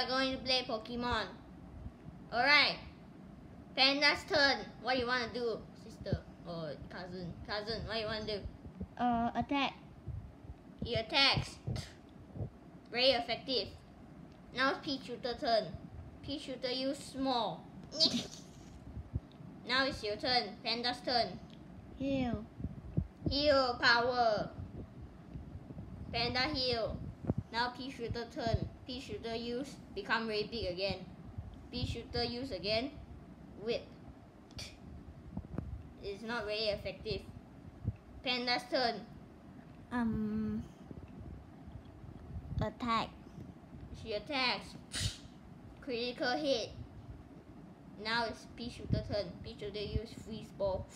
are going to play Pokemon. Alright. Panda's turn. What do you want to do, sister or cousin? Cousin, what do you want to do? Uh, attack. He attacks. Very effective. Now it's Pea Shooter turn. Pea Shooter use small. now it's your turn. Panda's turn. Heal. Heal power. Panda heal. Now Pea Shooter turn. Pea Shooter use become very big again. Pea Shooter use again. Whip. It's not very effective. Panda's turn. Um, attack. She attacks. Critical hit. Now it's Pea Shooter turn. Pea Shooter use freeze ball.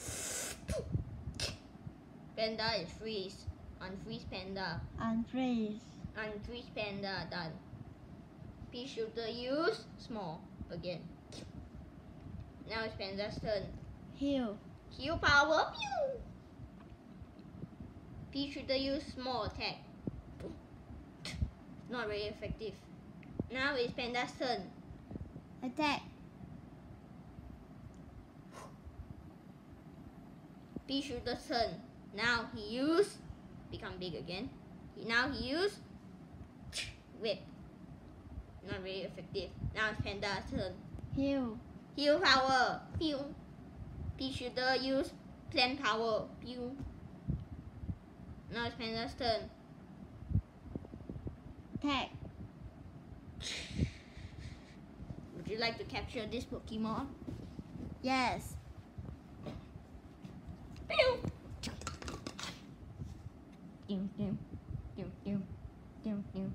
Panda is freeze. Unfreeze Panda. Unfreeze. Unfreeze Panda done. Pea Shooter use small again. Now it's Panda's turn. Heal. Heal power. Pew! Pea Shooter use small attack. Not very effective. Now it's Panda's turn. Attack. Pea Shooter's turn. Now he use become big again. Now he use whip. Not very effective. Now it's Panda's turn. Heal. Heal power. Pew. Pea Shooter use plant power. Pew. Now it's Panda's turn. Attack. Would you like to capture this Pokemon? Yes. Pew. Ding ding ding ding ding ding.